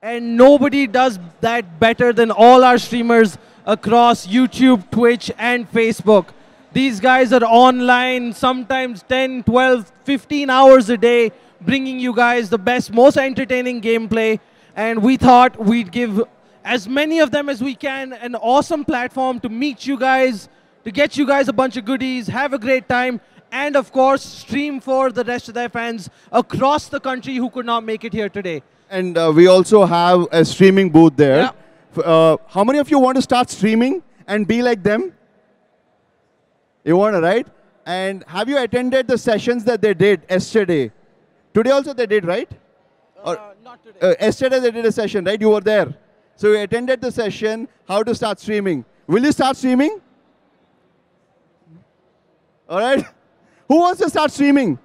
And nobody does that better than all our streamers across YouTube, Twitch, and Facebook. These guys are online sometimes 10, 12, 15 hours a day, bringing you guys the best, most entertaining gameplay. And we thought we'd give as many of them as we can an awesome platform to meet you guys, to get you guys a bunch of goodies, have a great time, and of course, stream for the rest of their fans across the country who could not make it here today. And uh, we also have a streaming booth there. Yeah. Uh, how many of you want to start streaming and be like them? You want to, right? And have you attended the sessions that they did yesterday? Today also they did, right? Or- Uh, not today. Uh, yesterday they did a session, right? You were there. So you attended the session, how to start streaming. Will you start streaming? All right? Who wants to start streaming?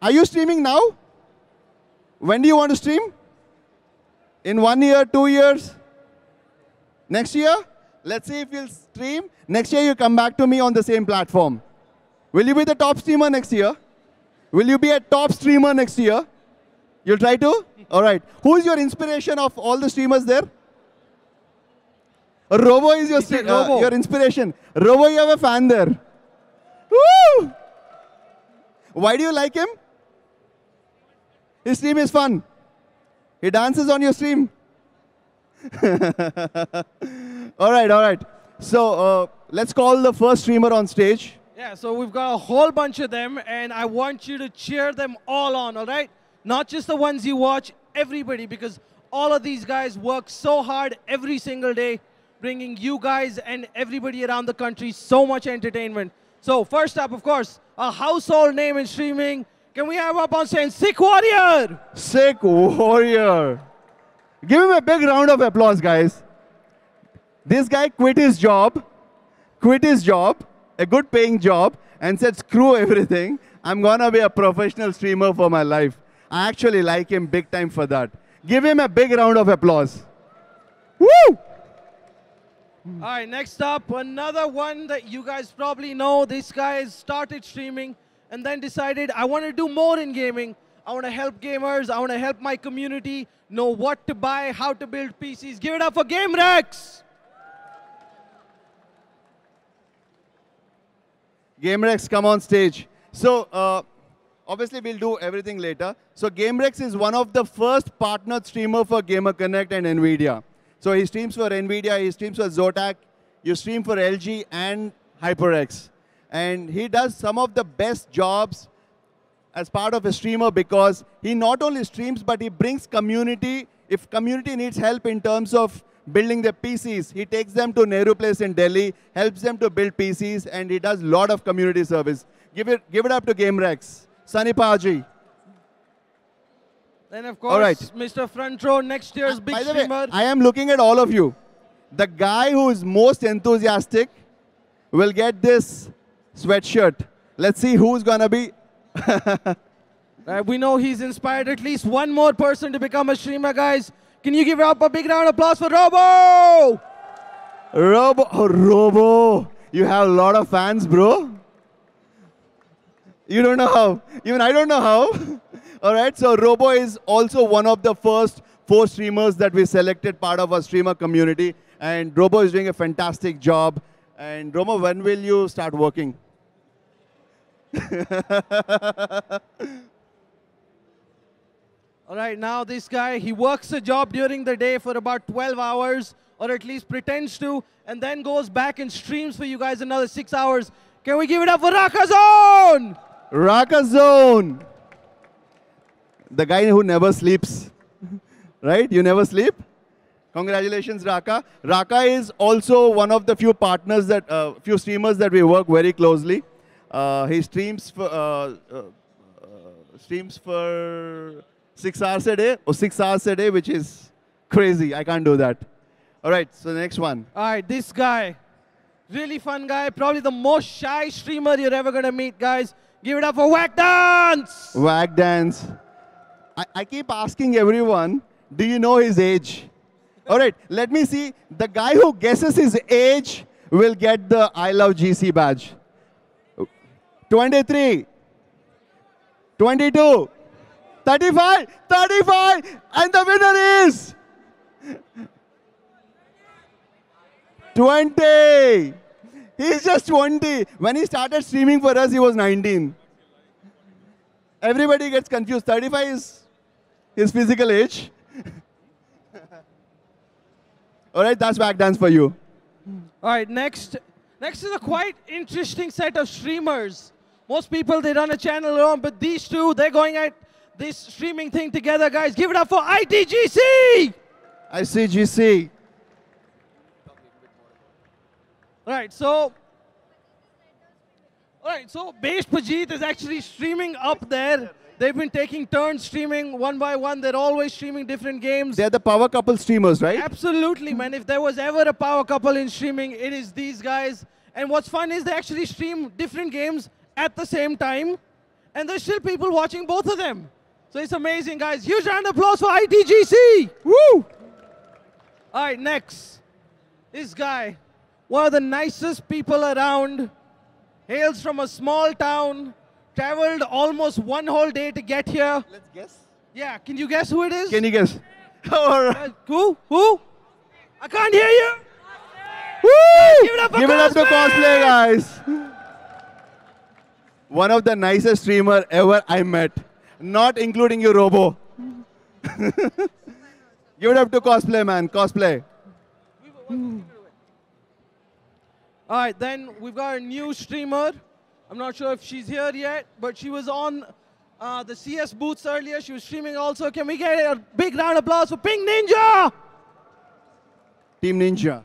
Are you streaming now? When do you want to stream? In one year, two years? Next year? Let's see if you'll stream. Next year, you come back to me on the same platform. Will you be the top streamer next year? Will you be a top streamer next year? You'll try to? All right. Who is your inspiration of all the streamers there? Robo is your, uh, your inspiration. Robo, you have a fan there. Woo! Why do you like him? His stream is fun. He dances on your stream. all right, all right. So uh, let's call the first streamer on stage. Yeah, so we've got a whole bunch of them, and I want you to cheer them all on, all right? Not just the ones you watch, everybody, because all of these guys work so hard every single day, bringing you guys and everybody around the country so much entertainment. So, first up, of course, a household name in streaming. Can we have up on stage Sikh Warrior? Sikh warrior. Give him a big round of applause, guys. This guy quit his job, quit his job, a good paying job, and said, screw everything. I'm gonna be a professional streamer for my life. I actually like him big time for that. Give him a big round of applause. Woo! All right, next up, another one that you guys probably know. This guy started streaming and then decided, I want to do more in gaming. I want to help gamers. I want to help my community know what to buy, how to build PCs. Give it up for Game Rex. GameRex, come on stage. So, uh, obviously, we'll do everything later. So, GameRex is one of the first partnered streamer for Gamer Connect and NVIDIA. So, he streams for NVIDIA, he streams for Zotac, you stream for LG and HyperX. And he does some of the best jobs as part of a streamer because he not only streams, but he brings community. If community needs help in terms of building their PCs, he takes them to Nehru Place in Delhi, helps them to build PCs, and he does a lot of community service. Give it, give it up to GameRex. Sunny Paji. Then, of course, All right. Mr. Front Row, next year's ah, big By the way, streamer. I am looking at all of you. The guy who is most enthusiastic will get this sweatshirt. Let's see who's gonna be. Uh, we know he's inspired at least one more person to become a streamer, guys. Can you give up a big round of applause for Robo? Robo, oh, Robo, you have a lot of fans, bro. You don't know how. Even I don't know how. All right, so Robo is also one of the first four streamers that we selected part of our streamer community. And Robo is doing a fantastic job. And Robo, when will you start working? All right, now this guy, he works a job during the day for about 12 hours, or at least pretends to, and then goes back and streams for you guys another six hours. Can we give it up for Rakazone? Raka Zone. The guy who never sleeps. right? You never sleep? Congratulations, Raka. Raka is also one of the few partners that, uh, few streamers that we work very closely. Uh, he streams for, uh, uh, uh, streams for six hours a day, or six hours a day, which is crazy. I can't do that. All right, so the next one. All right, this guy, really fun guy, probably the most shy streamer you're ever gonna meet, guys. Give it up for Whack Dance! Wag dance. I, I keep asking everyone, do you know his age? All right, let me see. The guy who guesses his age will get the I Love GC badge. 23, 22, 35, 35, and the winner is 20. He's just 20. When he started streaming for us, he was 19. Everybody gets confused. 35 is his physical age. All right, that's back dance for you. All right, next. Next is a quite interesting set of streamers. Most people, they run a channel alone, but these two, they're going at this streaming thing together, guys. Give it up for ITGC! ICGC. All right, so. All right, so Besh Pajit is actually streaming up there. They've been taking turns streaming one by one. They're always streaming different games. They're the power couple streamers, right? Absolutely, man. If there was ever a power couple in streaming, it is these guys. And what's fun is they actually stream different games at the same time, and there's still people watching both of them. So it's amazing, guys. Huge round of applause for ITGC. Woo! All right, next. This guy, one of the nicest people around, hails from a small town, traveled almost one whole day to get here. Let's guess. Yeah, can you guess who it is? Can you guess? All right. Uh, who? Who? I can't hear you. Woo! Give it up for Give it up to Cosmic! Cosmic, guys. One of the nicest streamer ever I met, not including you, Robo. Give it up to Cosmic, man. Cosmic. All right, then we've got a new streamer. I'm not sure if she's here yet, but she was on uh, the CS booths earlier. She was streaming also. Can we get a big round of applause for Pink Ninja? Pink Ninja.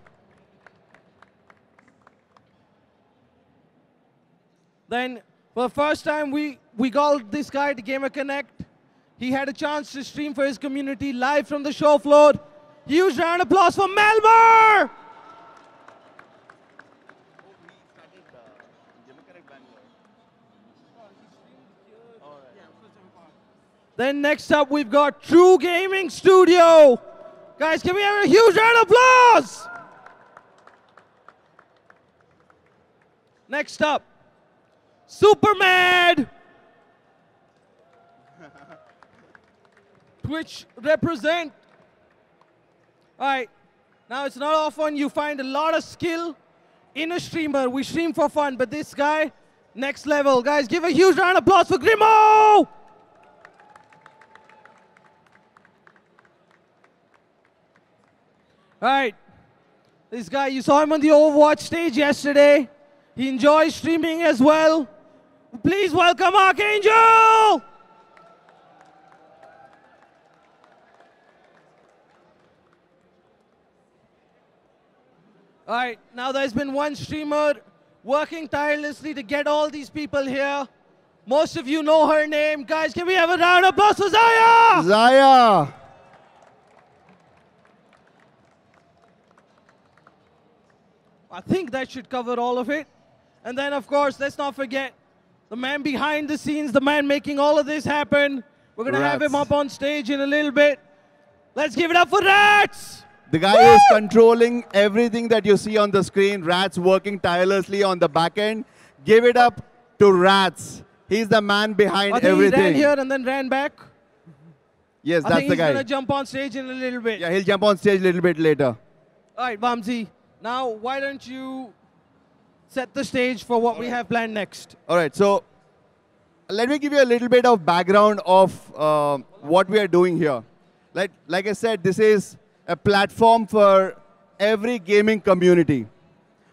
Then, for the first time, we, we called this guy to Gamer Connect. He had a chance to stream for his community live from the show floor. Huge round of applause for Melbourne! Then next up, we've got True Gaming Studio. Guys, can we have a huge round of applause? Next up, Super Mad. Twitch represent. All right, now it's not often you find a lot of skill in a streamer. We stream for fun, but this guy, next level. Guys, give a huge round of applause for Grimo! Right. This guy, you saw him on the Overwatch stage yesterday. He enjoys streaming as well. Please welcome Archangel! All right, now there's been one streamer working tirelessly to get all these people here. Most of you know her name. Guys, can we have a round of applause for Xyaa? Xyaa. I think that should cover all of it. And then, of course, let's not forget the man behind the scenes, the man making all of this happen. We're going to have him up on stage in a little bit. Let's give it up for Rats! The guy is controlling everything that you see on the screen. Rats working tirelessly on the back end. Give it up to Rats. He's the man behind I think he ran here and then ran back. Yes, I that's the he's going to jump on stage in a little bit. Yeah, he'll jump on stage a little bit later. All right, Vamsi. Now, why don't you set the stage for what we have planned next? All right, so let me give you a little bit of background of uh, what we are doing here. Like, like I said, this is a platform for every gaming community.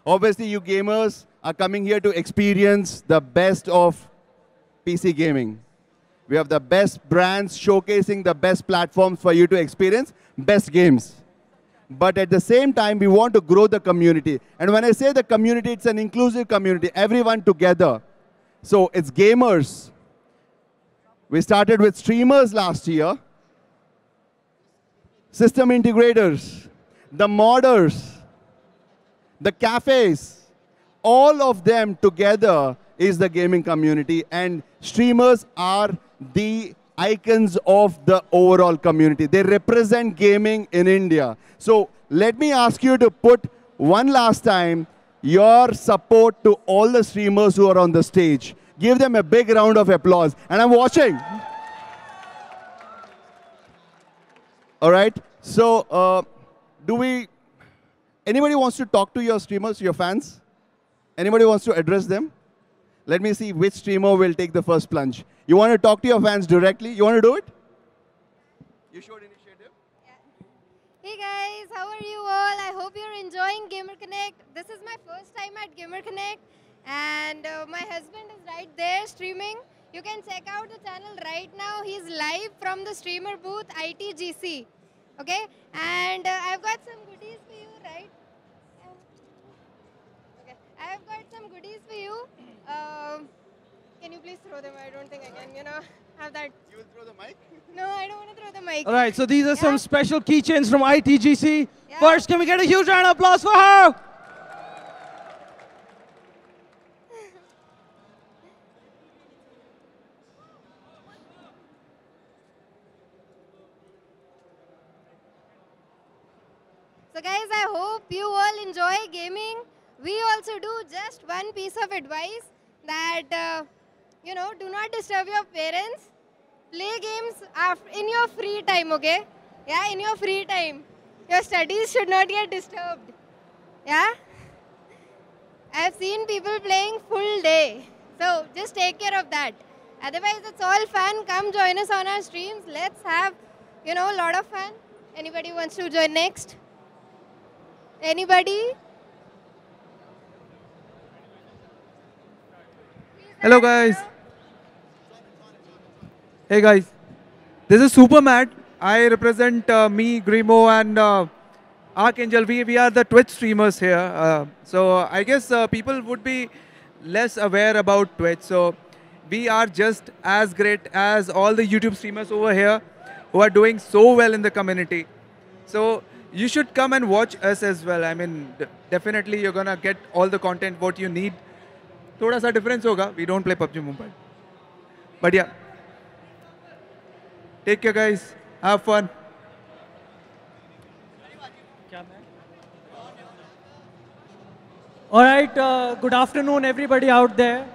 Obviously, you gamers are coming here to experience the best of PC gaming. We have the best brands showcasing the best platforms for you to experience best games. But at the same time, we want to grow the community. And when I say the community, it's an inclusive community, everyone together. So it's gamers. We started with streamers last year, system integrators, the modders, the cafes, all of them together is the gaming community. And streamers are the icons of the overall community. They represent gaming in India. So let me ask you to put one last time your support to all the streamers who are on the stage. Give them a big round of applause. And I'm watching. All right. So, uh, do we? Anybody wants to talk to your streamers, your fans? Anybody wants to address them? Let me see which streamer will take the first plunge. You want to talk to your fans directly? You want to do it? You showed initiative. Hey guys, how are you all? I hope you're enjoying Gamer Connect. This is my first time at Gamer Connect, and uh, my husband is right there streaming. You can check out the channel right now. He's live from the streamer booth ITGC. Okay, and uh, I've got some goodies for you, right? Okay, I've got some goodies for you. Um, can you please throw them? I don't think I can, you know, have that. You will throw the mic. No, I don't want to throw the mic. All right, so these are some special keychains from ITGC. Yeah. First, can we get a huge round of applause for her? So guys, I hope you all enjoy gaming. We also do just one piece of advice that, uh, you know, do not disturb your parents. Play games in your free time, okay? Yeah, in your free time. Your studies should not get disturbed. Yeah? I've seen people playing full day. So just take care of that. Otherwise, it's all fun. Come join us on our streams. Let's have, you know, a lot of fun. Anybody wants to join next? Anybody? Hello guys. Hey guys, this is Super Mad. I represent uh, me, Grimo, and uh, Archangel. We, we are the Twitch streamers here. Uh, so I guess uh, people would be less aware about Twitch. So we are just as great as all the YouTube streamers over here who are doing so well in the community. So you should come and watch us as well. I mean, definitely you're going to get all the content what you need. Thoda sa difference hoga. We don't play PUBG Mobile. But yeah. Take care, guys. Have fun. All right, uh, good afternoon, everybody out there.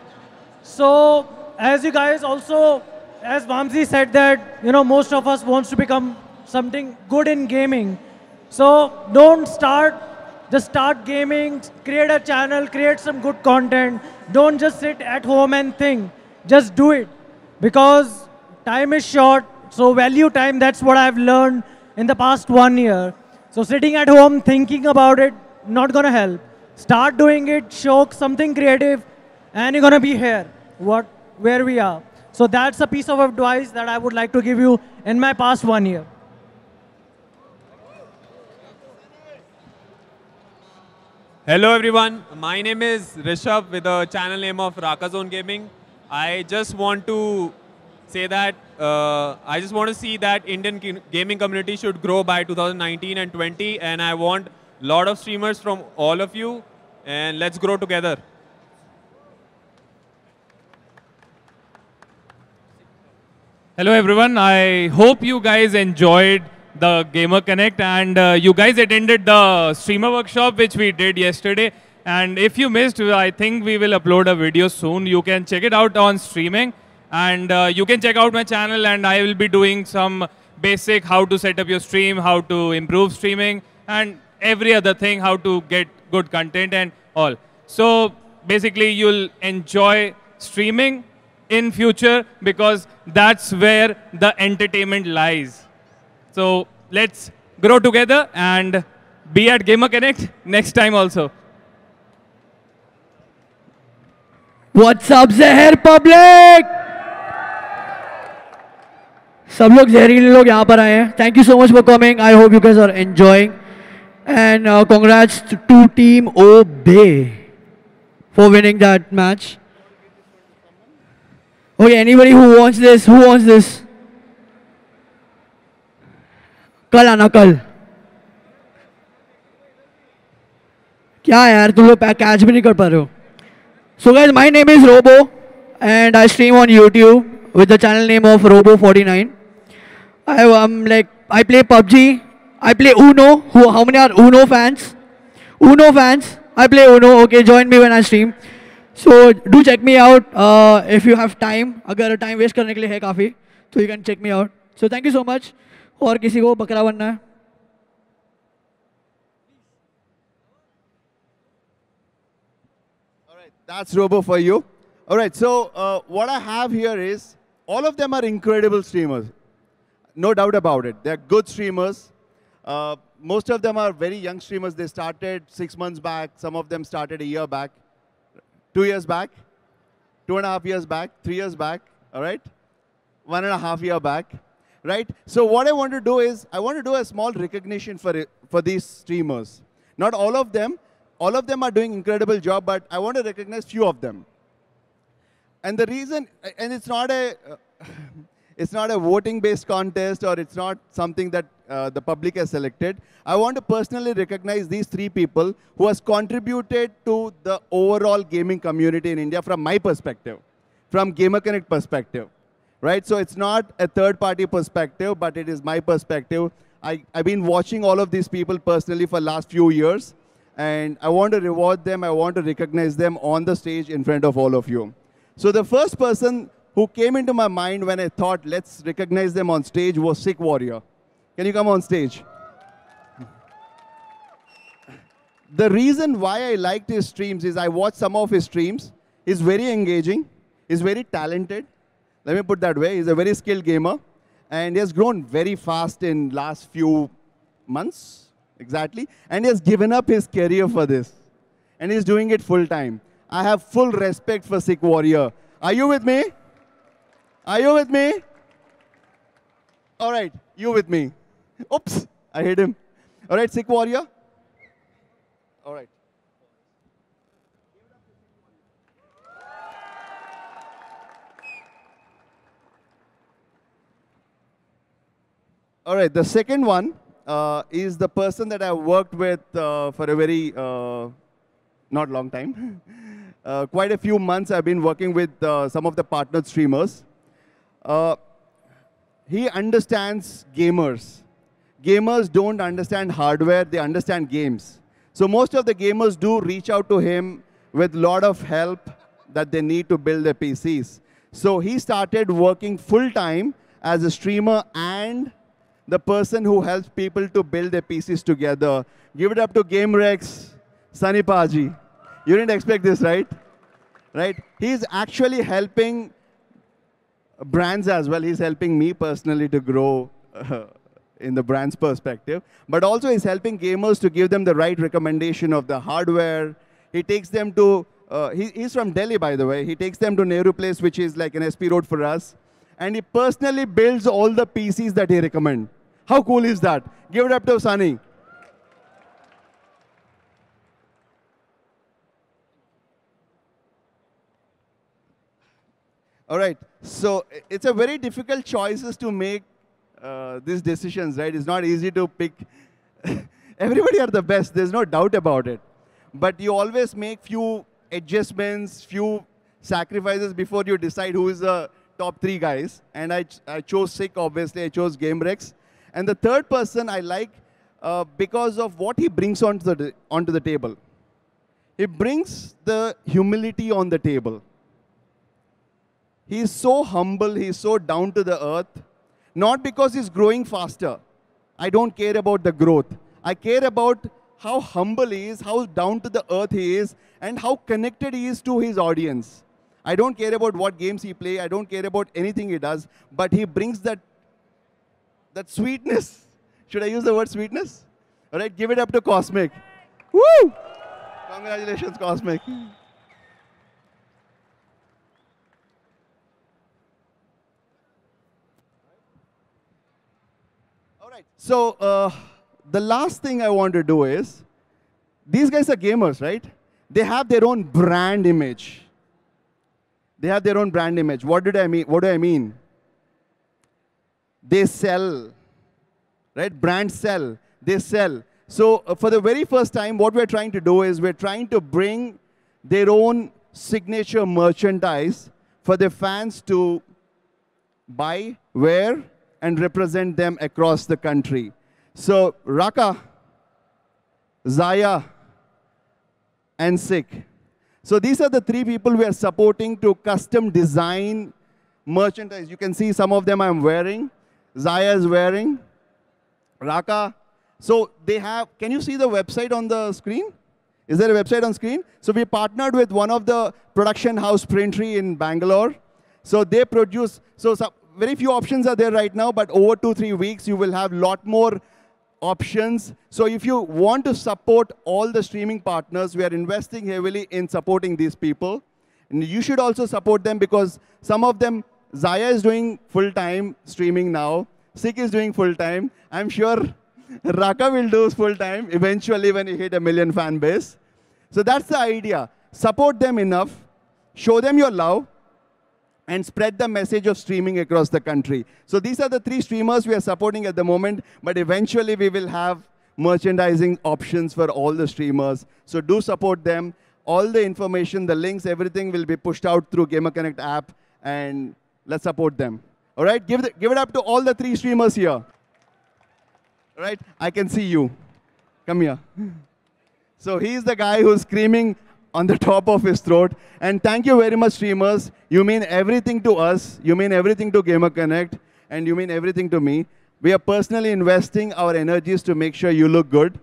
So, as you guys also, as Vamsi said that, you know, most of us wants to become something good in gaming. So, don't start, just start gaming, create a channel, create some good content. Don't just sit at home and think, just do it. Because time is short, so value time. That's what I've learned in the past one year. So, sitting at home thinking about it, not gonna help. Start doing it, show something creative, and you're gonna be here, what, where we are. So that's a piece of advice that I would like to give you in my past one year. Hello everyone, my name is Rishabh with the channel name of Rakazone Gaming. I just want to say that uh, I just want to see that Indian gaming community should grow by 2019 and 20 and I want a lot of streamers from all of you and let's grow together. Hello everyone. I hope you guys enjoyed the Gamer Connect and uh, you guys attended the streamer workshop which we did yesterday. And if you missed, I think we will upload a video soon. You can check it out on streaming and uh, you can check out my channel and I will be doing some basic how to set up your stream, how to improve streaming and every other thing, how to get good content and all. So basically you'll enjoy streaming in future because that's where the entertainment lies. So let's grow together and be at Gamer Connect next time also. What's up, Zahir Public? सब लोग, जहरीले लोग यहाँ पर आए हैं। Thank you so much for coming I hope you guys are enjoying and congrats to team O B for winning that match okay anybody who wants this who wants this कल आना, कल। क्या यार, तुम लोग कैच भी नहीं कर पा रहे हो। So guys my name is Robo and I stream on YouTube with the channel name of Robo forty nine I am like I play PUBG. I play Uno. Who how many are Uno fans? Uno fans. I play Uno. Okay, join me when I stream. So do check me out uh, if you have time. अगर time waste करने के लिए है काफी, so you can check me out. So thank you so much. और किसी को बकरा बनना है That's Robo for you. All right, so uh, what I have here is all of them are incredible streamers. No doubt about it. They're good streamers. Uh, most of them are very young streamers. They started six months back. Some of them started a year back, two years back, two and a half years back, three years back, all right? One and a half year back, right? So what I want to do is I want to do a small recognition for, it, for these streamers. Not all of them, all of them are doing incredible job, but I want to recognize few of them. And the reason, and it's not a, it's not a voting-based contest or it's not something that uh, the public has selected. I want to personally recognize these three people who has contributed to the overall gaming community in India from my perspective, from Gamer Connect perspective, right? So it's not a third-party perspective, but it is my perspective. I, I've been watching all of these people personally for last few years, and I want to reward them. I want to recognize them on the stage in front of all of you. So the first person who came into my mind when I thought, let's recognize them on stage was Sikh Warrior. Can you come on stage? The reason why I liked his streams is I watched some of his streams. He's very engaging. He's very talented. Let me put that way. He's a very skilled gamer. And he has grown very fast in last few months, exactly. And he has given up his career for this. And he's doing it full time. I have full respect for Sikh Warrior. Are you with me? Are you with me? All right, you with me. Oops, I hit him. All right, Sikh Warrior. All right. All right, the second one uh, is the person that I worked with uh, for a very, uh, not long time. Uh, quite a few months I've been working with uh, some of the partnered streamers. Uh, he understands gamers. Gamers don't understand hardware, they understand games. So most of the gamers do reach out to him with a lot of help that they need to build their PCs. So he started working full time as a streamer and the person who helps people to build their PCs together. Give it up to GameRex, Sunny Paji. You didn't expect this, right? Right? He's actually helping brands as well. He's helping me personally to grow uh, in the brand's perspective. But also he's helping gamers to give them the right recommendation of the hardware. He takes them to, uh, he, he's from Delhi, by the way. He takes them to Nehru Place, which is like an SP road for us. And he personally builds all the PCs that he recommends. How cool is that? Give it up to Sunny. All right. So it's a very difficult choices to make uh, these decisions, right? It's not easy to pick. Everybody are the best. There's no doubt about it. But you always make few adjustments, few sacrifices before you decide who is the top three guys. And I, ch- I chose Sikh, obviously. I chose GameRex. And the third person I like uh, because of what he brings onto the, onto the table. He brings the humility on the table. He is so humble, he is so down to the earth, not because he's growing faster. I don't care about the growth. I care about how humble he is, how down to the earth he is, and how connected he is to his audience. I don't care about what games he plays, I don't care about anything he does, but he brings that, that sweetness. Should I use the word sweetness? All right, give it up to Cosmic. Woo! Congratulations, Cosmic. Right. So uh, the last thing I want to do is, these guys are gamers, right? They have their own brand image. They have their own brand image. What did I mean? What do I mean? They sell, right? Brands sell. They sell. So uh, for the very first time, what we're trying to do is we're trying to bring their own signature merchandise for the fans to buy, wear, and represent them across the country. So Raka, Xyaa, and Sikh. So these are the three people we are supporting to custom design merchandise. You can see some of them I'm wearing. Xyaa is wearing. Raka. So they have, can you see the website on the screen? Is there a website on screen? So we partnered with one of the production house Printry in Bangalore. So they produce, so some, very few options are there right now, but over two, three weeks, you will have lot more options. So if you want to support all the streaming partners, we are investing heavily in supporting these people. And you should also support them because some of them, Xyaa is doing full-time streaming now. Sikh is doing full-time. I'm sure Raka will do full-time eventually when he hit a million fan base. So that's the idea. Support them enough, show them your love, and spread the message of streaming across the country. So these are the three streamers we are supporting at the moment, but eventually we will have merchandising options for all the streamers. So do support them. All the information, the links, everything will be pushed out through Gamer Connect app, and let's support them. All right, give, the, give it up to all the three streamers here. All right, I can see you. Come here. So he's the guy who's screaming on the top of his throat. And thank you very much, streamers. You mean everything to us. You mean everything to Gamer Connect. And you mean everything to me. We are personally investing our energies to make sure you look good.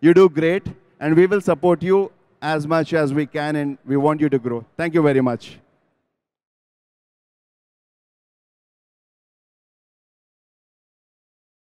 You do great. And we will support you as much as we can. And we want you to grow. Thank you very much.